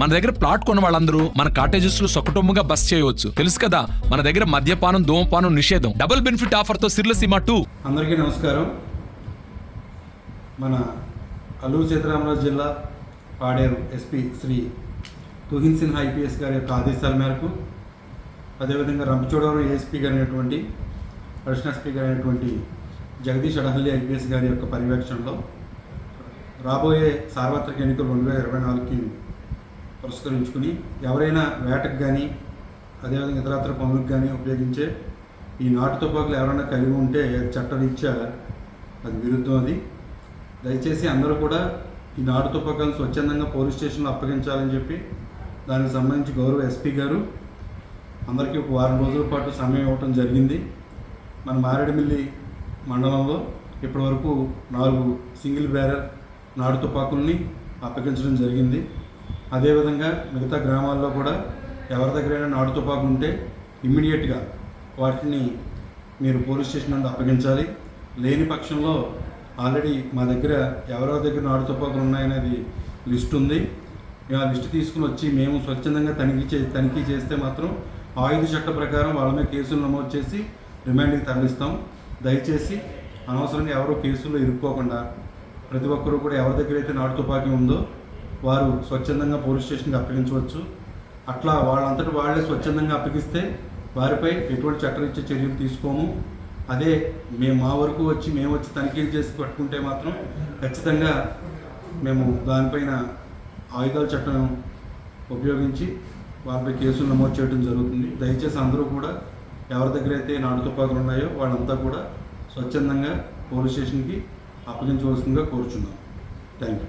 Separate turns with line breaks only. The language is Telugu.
మన దగ్గర ప్లాట్ కొన్న వాళ్ళందరూ మన కాటేజెస్లో సొకటొమ్ముగా బస్ చేయవచ్చు. తెలుసు కదా మన దగ్గర మద్యపానం ధూమపానం నిషేధం. డబుల్ బెనిఫిట్ ఆఫర్తో సిర్లసీమ టూ.
అందరికీ నమస్కారం. మన అల్లూరు సీతారామరాజు జిల్లా పాడేరు ఎస్పీ శ్రీ తుహిన్ సిన్హా ఐపీఎస్ గారి యొక్క ఆదేశాల మేరకు అదేవిధంగా రంపచోడవరం ఏఎస్పీ గారు అయినటువంటి కృష్ణ ఎస్పీ అయినటువంటి జగదీష్ అడహల్లి ఐపీఎస్ గారి యొక్క పర్యవేక్షణలో రాబోయే సార్వత్రిక ఎన్నికలు రెండు వేల ఇరవై నాలుగుకి పురస్కరించుకుని ఎవరైనా వేటకు కానీ అదేవిధంగా ఇతరత్ర పనులకు కానీ ఉపయోగించే ఈ నాటు తుపాకులు ఎవరైనా కలిగి ఉంటే చట్టరీత్యా అది విరుద్ధం అది. దయచేసి అందరూ కూడా ఈ నాటు తుపాకాలను స్వచ్ఛందంగా పోలీస్ స్టేషన్లో అప్పగించాలని చెప్పి దానికి సంబంధించి గౌరవ ఎస్పీ గారు అందరికీ ఒక వారం రోజుల పాటు సమయం ఇవ్వటం జరిగింది. మన మారేడుమిల్లి మండలంలో ఇప్పటివరకు నాలుగు సింగిల్ బ్యారర్ నాటు తుపాకుల్ని అప్పగించడం జరిగింది. అదేవిధంగా మిగతా గ్రామాల్లో కూడా ఎవరి దగ్గరైనా నాటు తుపాకు ఉంటే ఇమ్మీడియట్గా వాటిని మీరు పోలీస్ స్టేషన్ నుండి అప్పగించాలి. లేని పక్షంలో ఆల్రెడీ మా దగ్గర ఎవరెవరి దగ్గర నాటు తుపాకులు ఉన్నాయనేది లిస్ట్ ఉంది. ఆ లిస్ట్ తీసుకుని వచ్చి మేము స్వచ్ఛందంగా తనిఖీ చే తనిఖీ చేస్తే మాత్రం ఆయుధ చట్ట ప్రకారం వాళ్ళ మీద కేసులు నమోదు చేసి రిమాండ్కి తరలిస్తాం. దయచేసి అనవసరంగా ఎవరో కేసుల్లో ఇరుక్కోకుండా ప్రతి ఒక్కరూ కూడా ఎవరి దగ్గర అయితే నాటు తుపాకీ ఉందో వారు స్వచ్ఛందంగా పోలీస్ స్టేషన్కి అప్పగించవచ్చు. అట్లా వాళ్ళంతటి వాళ్ళే స్వచ్ఛందంగా అప్పగిస్తే వారిపై ఎటువంటి చట్టరీత్యా చర్యలు తీసుకోము. అదే మేము మా వరకు వచ్చి మేము వచ్చి తనిఖీలు చేసి పట్టుకుంటే మాత్రం ఖచ్చితంగా మేము దానిపైన ఆయుధాల చట్టం ఉపయోగించి వారిపై కేసులు నమోదు చేయడం జరుగుతుంది. దయచేసి అందరూ కూడా ఎవరి దగ్గర అయితే నాటు తుపాకులు ఉన్నాయో వాళ్ళంతా కూడా స్వచ్ఛందంగా పోలీస్ స్టేషన్కి అప్పగించవలసిందిగా కోరుచున్నాం. Thank you